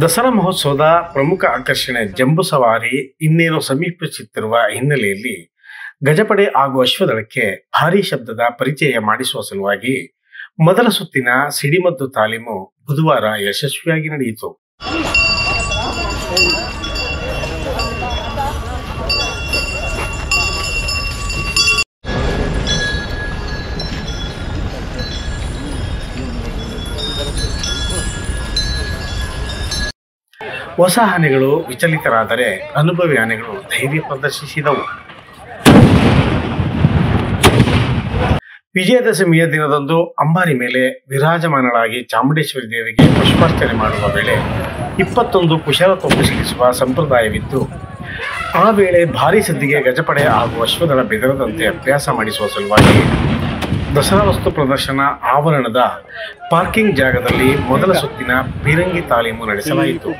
ದಸರಾ ಮಹೋತ್ಸವದ ಪ್ರಮುಖ ಆಕರ್ಷಣೆ ಜಂಬೂ ಸವಾರಿ ಇನ್ನೇನು ಸಮೀಪಿಸುತ್ತಿರುವ ಹಿನ್ನೆಲೆಯಲ್ಲಿ ಗಜಪಡೆ ಹಾಗೂ ಅಶ್ವದಳಕ್ಕೆ ಭಾರಿ ಶಬ್ದದ ಪರಿಚಯ ಮಾಡಿಸುವ ಸಲುವಾಗಿ ಮೊದಲ ಸುತ್ತಿನ ಸಿಡಿಮದ್ದು ತಾಲೀಮು ಬುಧವಾರ ಯಶಸ್ವಿಯಾಗಿ ನಡೆಯಿತು. ಹೊಸ ಆನೆಗಳು ವಿಚಲಿತರಾದರೆ ಅನುಭವಿ ಆನೆಗಳು ಧೈರ್ಯ ಪ್ರದರ್ಶಿಸಿದವು. ವಿಜಯದಶಮಿಯ ದಿನದಂದು ಅಂಬಾರಿ ಮೇಲೆ ವಿರಾಜಮಾನಳಾಗಿ ಚಾಮುಂಡೇಶ್ವರಿ ದೇವಿಗೆ ಪುಷ್ಪಾರ್ಚನೆ ಮಾಡುವ ವೇಳೆ ಇಪ್ಪತ್ತೊಂದು ಕುಶಲ ತೊಪ್ಪು ಸಿಡಿಸುವ ಸಂಪ್ರದಾಯವಿದ್ದು ಆ ವೇಳೆ ಭಾರೀ ಸದ್ದಿಗೆ ಗಜಪಡೆ ಹಾಗೂ ಅಶ್ವದಳ ಬೆದರದಂತೆ ಅಭ್ಯಾಸ ಮಾಡಿಸುವ ಸಲುವಾಗಿ ದಸರಾ ವಸ್ತು ಪ್ರದರ್ಶನ ಆವರಣದ ಪಾರ್ಕಿಂಗ್ ಜಾಗದಲ್ಲಿ ಮೊದಲ ಸುತ್ತಿನ ಬೀರಂಗಿ ತಾಲೀಮು ನಡೆಸಲಾಯಿತು.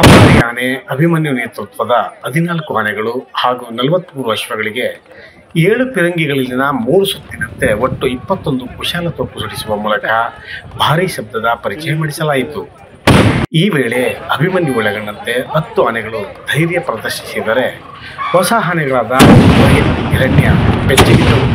ಅಂಬಾರಿ ಆನೆ ಅಭಿಮನ್ಯು ನೇತೃತ್ವದ ಹದಿನಾಲ್ಕು ಆನೆಗಳು ಹಾಗೂ ನಲವತ್ಮೂರು ಅಶ್ವಗಳಿಗೆ ಏಳು ಪಿರಂಗಿಗಳಲ್ಲಿನ ಮೂರು ಸುತ್ತಿನಂತೆ ಒಟ್ಟು ಇಪ್ಪತ್ತೊಂದು ಕುಶಾಲ ತೋಪು ಸುಡಿಸುವ ಮೂಲಕ ಭಾರೀ ಶಬ್ದದ ಪರಿಚಯ ಮಾಡಿಸಲಾಯಿತು. ಈ ವೇಳೆ ಅಭಿಮನ್ಯು ಒಳಗೊಂಡಂತೆ ಹತ್ತು ಆನೆಗಳು ಧೈರ್ಯ ಪ್ರದರ್ಶಿಸಿದರೆ ಹೊಸ ಆನೆಗಳಾದ ಹಿರಣ್ಯ ಬೆಚ್ಚಗಿದ್ದವು.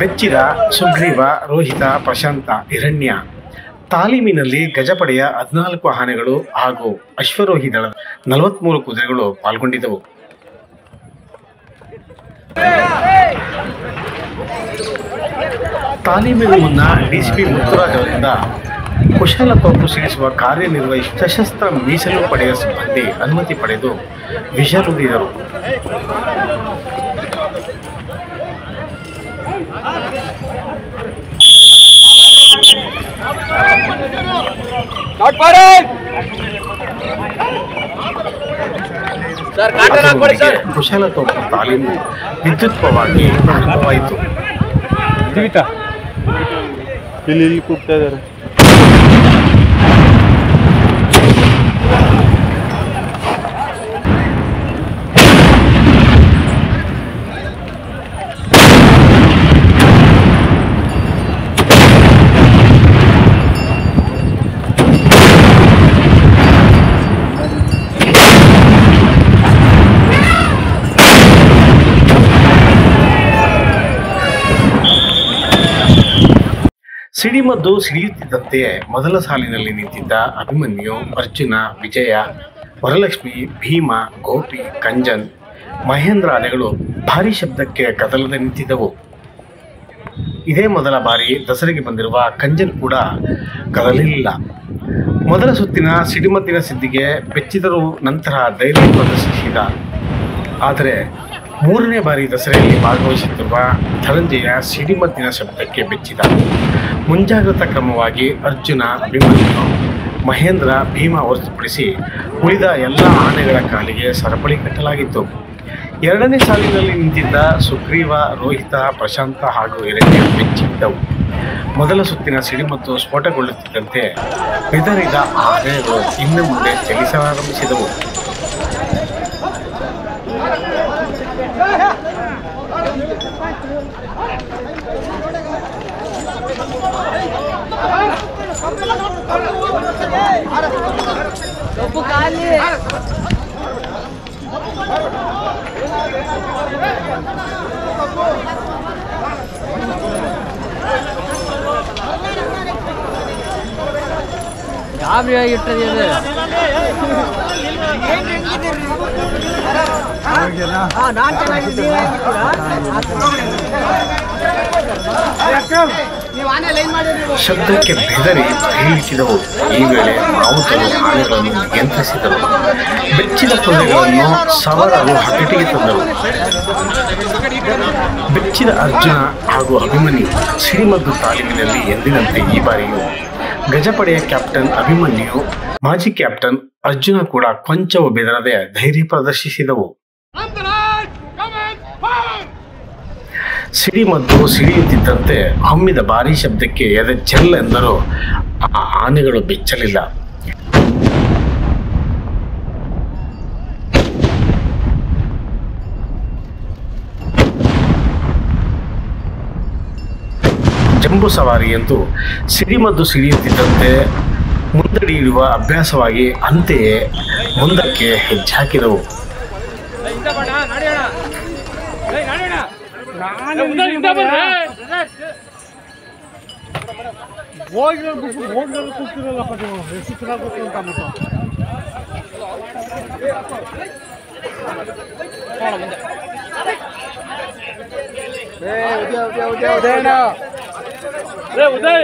ಬೆಚ್ಚಿದ, ಸುಗ್ರೀವ, ರೋಹಿತ, ಪ್ರಶಾಂತ, ಹಿರಣ್ಯ. ತಾಲೀಮಿನಲ್ಲಿ ಗಜಪಡೆಯ ಹದಿನಾಲ್ಕು ಆನೆಗಳು ಹಾಗೂ ಅಶ್ವರೋಹಿ ದಳ ನಲವತ್ಮೂರು ಕುದುರೆಗಳು ಪಾಲ್ಗೊಂಡಿದ್ದವು. ತಾಲೀಮಿನ ಮುನ್ನ ಡಿಸಿಪಿ ಮುತ್ತುರಾಜ್ ಅವರಿಂದ ಕುಶಲ ತೋಪು ಸಿಡಿಸುವ ಕಾರ್ಯನಿರ್ವಹಿಸಿ ಸಶಸ್ತ್ರ ಮೀಸಲು ಪಡೆಯ ಸಿಬ್ಬಂದಿ ಅನುಮತಿ ಪಡೆದು ವಿಷರುದಿದರು ಸರ್ ಕಾಟನ್ ಹಾಕೊಳ್ಳಿ ಸರ್ ಕುಶಲ ತೋಪು ತಾಲೀಮು ವಿದ್ಯುತ್ವವಾಗಿ ಆರಂಭವಾಯಿತು ಜೀವಿತ ಇಲ್ಲಿ ಇಲ್ಲಿ ಕೂಗ್ತಾ ಇದ್ದಾರೆ ಸಿಡಿಮದ್ದು ಸಿಡಿಯುತ್ತಿದ್ದಂತೆ ಮೊದಲ ಸಾಲಿನಲ್ಲಿ ನಿಂತಿದ್ದ ಅಭಿಮನ್ಯು, ಅರ್ಜುನ, ವಿಜಯ, ವರಲಕ್ಷ್ಮಿ, ಭೀಮ, ಗೋಪಿ, ಕಂಜನ್, ಮಹೇಂದ್ರ ಅಲೆಗಳು ಭಾರಿ ಶಬ್ದಕ್ಕೆ ಕದಲದೆ ನಿಂತಿದ್ದವು. ಇದೇ ಮೊದಲ ಬಾರಿ ದಸರೆಗೆ ಬಂದಿರುವ ಕಂಜನ್ ಕೂಡ ಕದಲಿಲ್ಲ. ಮೊದಲ ಸುತ್ತಿನ ಸಿಡಿಮದ್ದಿನ ಸಿದ್ದಿಗೆ ಬೆಚ್ಚಿದರೂ ನಂತರ ಧೈರ್ಯ ಪ್ರದರ್ಶಿಸಿದ. ಆದರೆ ಮೂರನೇ ಬಾರಿ ದಸರೆಯಲ್ಲಿ ಭಾಗವಹಿಸುತ್ತಿರುವ ಧನಂಜಯ ಸಿಡಿಮದ್ದಿನ ಶಬ್ದಕ್ಕೆ ಬೆಚ್ಚಿದ. ಮುಂಜಾಗ್ರತಾ ಕ್ರಮವಾಗಿ ಅರ್ಜುನ ಅಭಿಮನ್ಯು ಮಹೇಂದ್ರ, ಭೀಮ ಹೊರತುಪಡಿಸಿ ಉಳಿದ ಎಲ್ಲ ಆನೆಗಳ ಕಾಲಿಗೆ ಸರಪಳಿ ಕಟ್ಟಲಾಗಿತ್ತು. ಎರಡನೇ ಸಾಲಿನಲ್ಲಿ ನಿಂತಿದ್ದ ಸುಗ್ರೀವ, ರೋಹಿತ, ಪ್ರಶಾಂತ ಹಾಗೂ ಎರಡನೇ ಬೆಚ್ಚಿದ್ದವು. ಮೊದಲ ಸುತ್ತಿನ ಸಿಡಿಮದ್ದು ಸ್ಫೋಟಗೊಳ್ಳುತ್ತಿದ್ದಂತೆ ಬೆದರಿದ ಆನೆಗಳು ಇನ್ನು ಮುಂದೆ ಚಲಿಸಲಾರಂಭಿಸಿದವು. ಒಬ್ಬ ಖಾಲಿ ಗಾಬರಿಯಾಗಿ ಇಟ್ಟದೆ ಇದು ನಾನು ಚೆನ್ನಾಗಿದ್ದೀನಿ. ಶಬ್ದಕ್ಕೆ ಬೆದರಿ ಬೀಳಿಸಿದವು ಈ ವೇಳೆ ಮಾವುತರು ಆನೆಗಳನ್ನು ನಿಯಂತ್ರಿಸಿದರು. ಬೆಚ್ಚಿದ ತೊಂದರೆಗಳನ್ನು ಸವರರು ಹಟ್ಟಿಗೆ ತಂದರು. ಬೆಚ್ಚಿದ ಅರ್ಜುನ ಹಾಗೂ ಅಭಿಮನ್ಯು ಸಿಡಿಮದ್ದು ತಾಲೀಮಿನಲ್ಲಿ ಎಂದಿನಂತೆ ಈ ಬಾರಿಯೂ ಗಜಪಡೆಯ ಕ್ಯಾಪ್ಟನ್ ಅಭಿಮನ್ಯು ಮಾಜಿ ಕ್ಯಾಪ್ಟನ್ ಅರ್ಜುನ ಕೂಡ ಕೊಂಚವು ಬೆದರದೆ ಧೈರ್ಯ ಪ್ರದರ್ಶಿಸಿದವು. ಸಿಡಿಮದ್ದು ಸಿಡಿಯುತ್ತಿದ್ದಂತೆ ಹಮ್ಮಿದ ಭಾರೀ ಶಬ್ದಕ್ಕೆ ಎದೆ ಚೆಲ್ಲ ಎಂದರೂ. ಆ ಆನೆಗಳು ಬೆಚ್ಚಲಿಲ್ಲ. ಜಂಬೂ ಸವಾರಿಯಂತೂ ಸಿಡಿಮದ್ದು ಸಿಡಿಯುತ್ತಿದ್ದಂತೆ ಮುಂದಡಿಯುವ ಅಭ್ಯಾಸವಾಗಿ ಅಂತೆಯೇ ಮುಂದಕ್ಕೆ ಹೆಜ್ಜಾಕಿದವು उधर इधर बन रहा है वो इधर कुछ वो इधर कुछ नहीं लगा पाते हो ऐसी तरह को कौन काम होता ए उधर उधर उधर उधर ना ए उधर